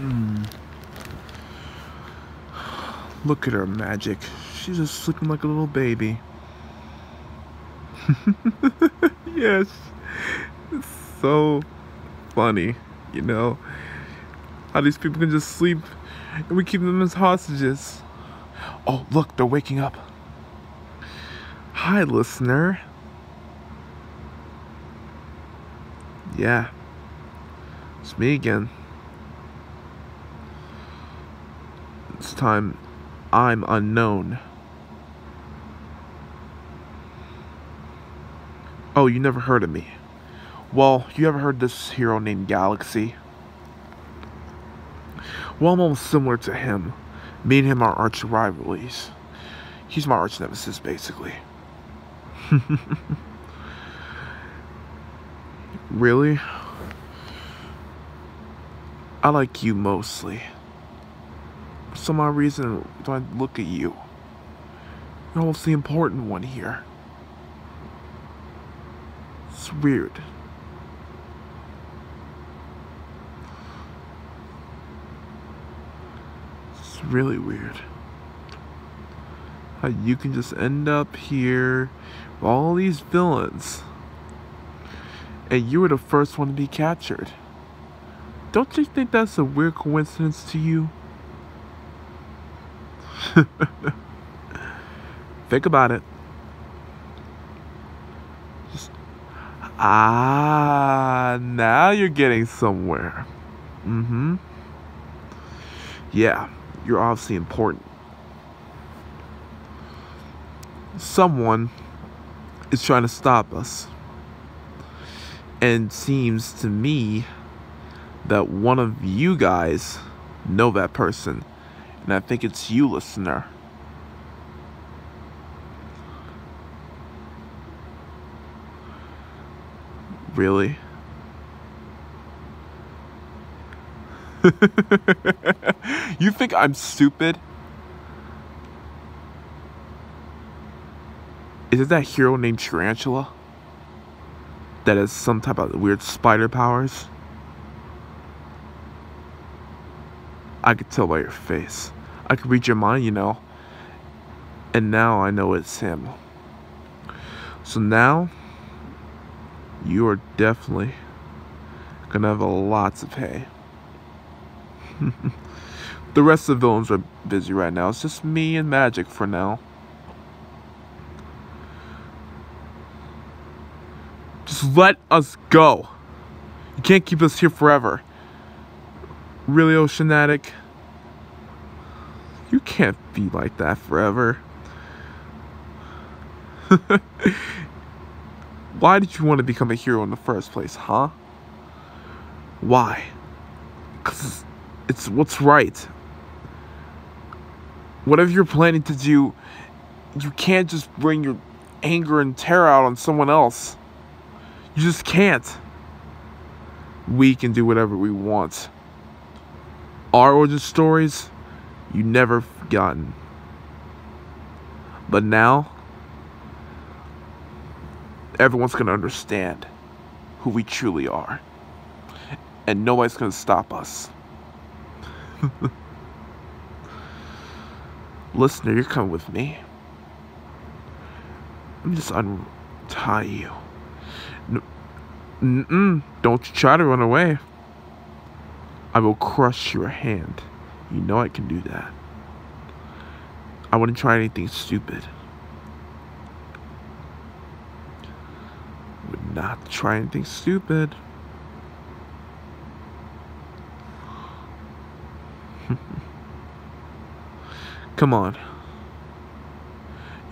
Hmm. Look at her magic. She's just sleeping like a little baby. yes. It's so funny, you know? How these people can just sleep and we keep them as hostages. Oh, look, they're waking up. Hi, listener. Yeah. It's me again. Time, I'm unknown. Oh, you never heard of me. Well, you ever heard this hero named Galaxy? Well, I'm almost similar to him. Me and him are arch rivalries. He's my arch nemesis, basically. really? I like you mostly. Some odd reason, when I look at you, you're almost the important one here. It's weird. It's really weird. How you can just end up here with all these villains. And you were the first one to be captured. Don't you think that's a weird coincidence to you? think about it. Just, ah, now you're getting somewhere. Mm-hmm. Yeah, you're obviously important. Someone is trying to stop us. And seems to me that one of you guys know that person. And I think it's you, listener. Really? you think I'm stupid? Is it that hero named Tarantula? That has some type of weird spider powers? I could tell by your face. I could read your mind, you know. And now I know it's him. So now, you are definitely gonna have a lot to pay. the rest of the villains are busy right now. It's just me and Magic for now. Just let us go. You can't keep us here forever. Really, Oceanatic? You can't be like that forever. Why did you want to become a hero in the first place, huh? Why? Because it's what's right. Whatever you're planning to do, you can't just bring your anger and terror out on someone else. You just can't. We can do whatever we want. Our origin stories, you never forgotten. But now, everyone's gonna understand who we truly are. And nobody's gonna stop us. Listener, you're coming with me. I'm just untie you. Mm-mm, don't you try to run away. I will crush your hand. You know I can do that. I wouldn't try anything stupid. Would not try anything stupid. Come on.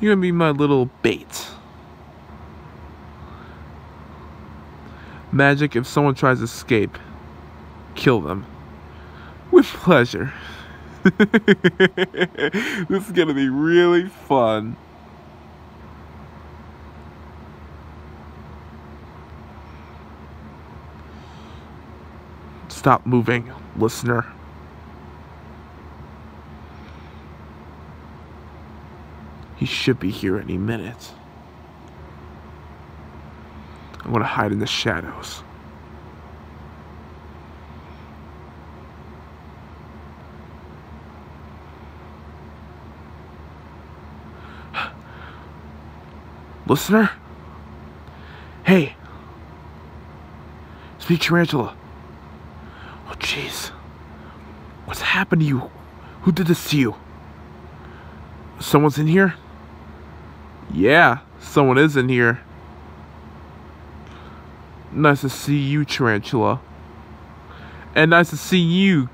You're gonna be my little bait. Magic, if someone tries to escape, kill them. With pleasure. this is gonna be really fun. Stop moving, listener. He should be here any minute. I'm gonna hide in the shadows. Listener? Hey. Speak Tarantula. Oh, jeez. What's happened to you? Who did this to you? Someone's in here? Yeah, someone is in here. Nice to see you, Tarantula. And nice to see you.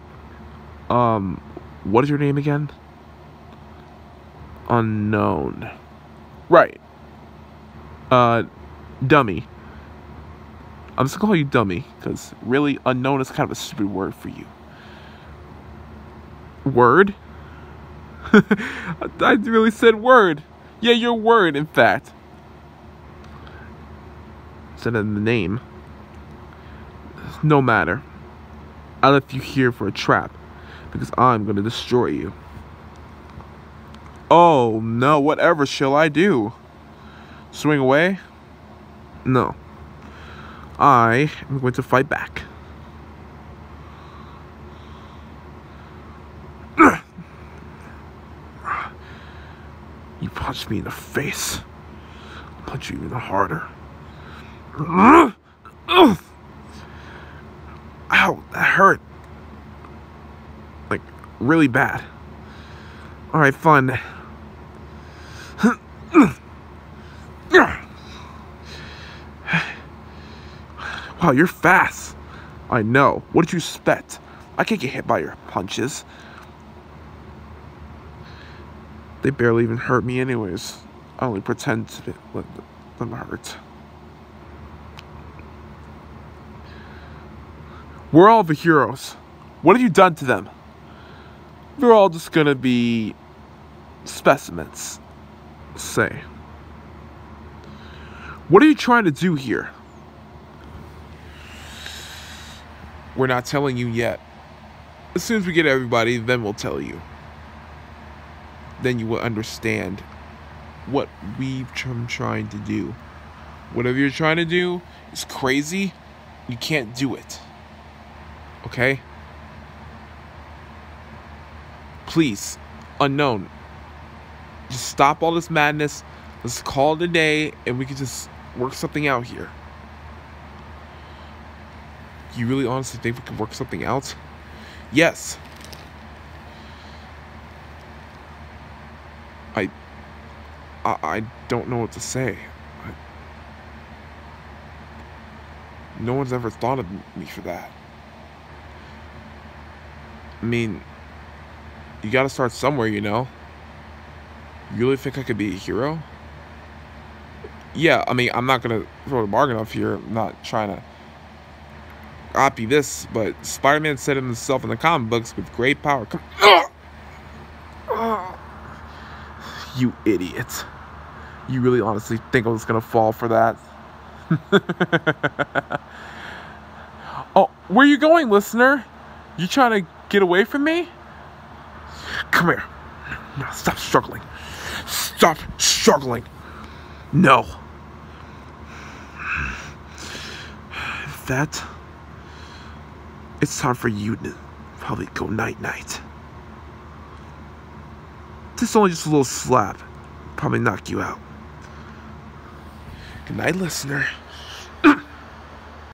Um, what is your name again? Unknown. Right. Uh, dummy. I'm just gonna call you dummy, because really, unknown is kind of a stupid word for you. Word? I really said word. Yeah, your word, in fact. Instead of the name. No matter. I left you here for a trap because I'm to destroy you. Oh no, whatever shall I do? Swing away? No. I am going to fight back. You punched me in the face. I'll punch you even harder. Ow, that hurt. Like, really bad. Alright, fun. Wow, you're fast. I know. What did you expect? I can't get hit by your punches. They barely even hurt me anyways. I only pretend to let them hurt. We're all the heroes. What have you done to them? They're all just gonna be specimens, say. What are you trying to do here? We're not telling you yet. As soon as we get everybody, then we'll tell you then you will understand what we've been trying to do. Whatever you're trying to do is crazy. You can't do it. Okay? Please, unknown. Just stop all this madness. Let's call it a day and we can just work something out here. You really honestly think we can work something out? Yes. I, I, I don't know what to say. I, no one's ever thought of me for that. I mean, you gotta start somewhere, you know? You really think I could be a hero? Yeah, I mean, I'm not gonna throw the bargain off here. I'm not trying to copy this, but Spider-Man said himself in the comic books with great power. Come, You idiot. You really honestly think I was gonna fall for that? oh, where you going, listener? You trying to get away from me? Come here. No, stop struggling. Stop struggling. No. That. It's time for you to probably go night night. This is only just a little slap. Probably knock you out. Good night, listener.